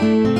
Bye.